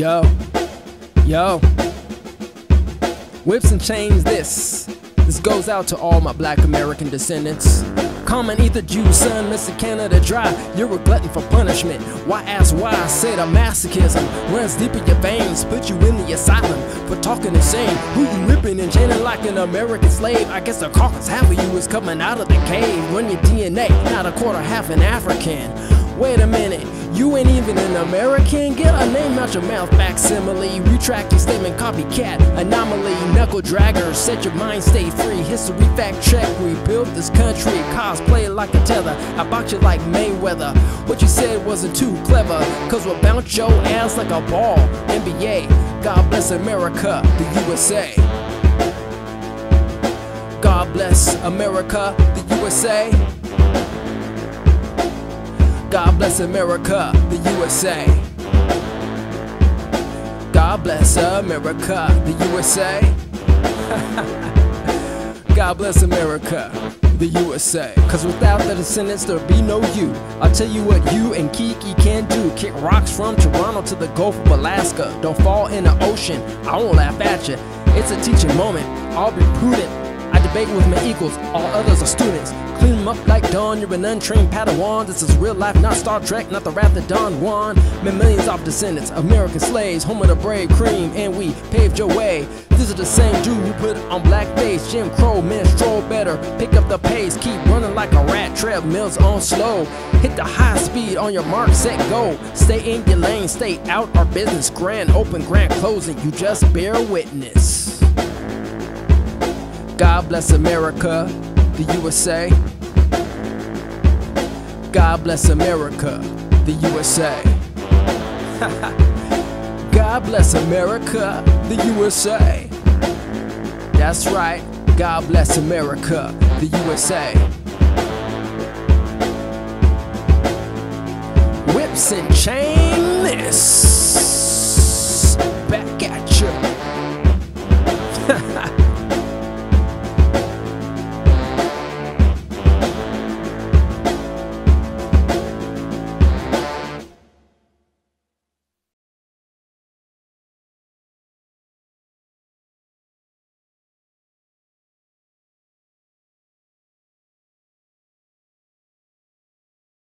Yo, yo. Whips and chains this. This goes out to all my black American descendants. Common ether Jew, son, Mr. Canada dry. You're a glutton for punishment. Why ask why? I said a masochism runs deep in your veins, put you in the asylum for talking insane. Who you ripping and chaining like an American slave? I guess the caucus half of you is coming out of the cave. Run your DNA, not a quarter half an African. Wait a minute, you ain't even an American? Get a name out your mouth, facsimile. Retract your statement, copycat, anomaly, knuckle dragger. Set your mind stay free. History fact check. We built this country. Cosplay like a tether. I box you like Mayweather. What you said wasn't too clever. Cause we'll bounce your ass like a ball. NBA. God bless America, the USA. God bless America, the USA. God bless America, the USA. God bless America, the USA. God bless America, the USA. Cause without the descendants, there'd be no you. I'll tell you what you and Kiki can do. Kick rocks from Toronto to the Gulf of Alaska. Don't fall in the ocean, I won't laugh at you. It's a teaching moment, I'll be prudent. I debate with my equals, all others are students. Clean them up like Dawn, you're an untrained Padawan. This is real life, not Star Trek, not the wrath of Don Juan. Men millions of descendants, American slaves, home of the brave cream, and we paved your way. These are the same dude who put on blackface, Jim Crow, men stroll better. Pick up the pace, keep running like a rat, treadmills on slow. Hit the high speed on your mark, set, go. Stay in your lane, stay out our business. Grand open, grand closing, you just bear witness. God bless America, the USA. God bless America, the USA. God bless America, the USA. That's right, God bless America, the USA. Whips and chainless.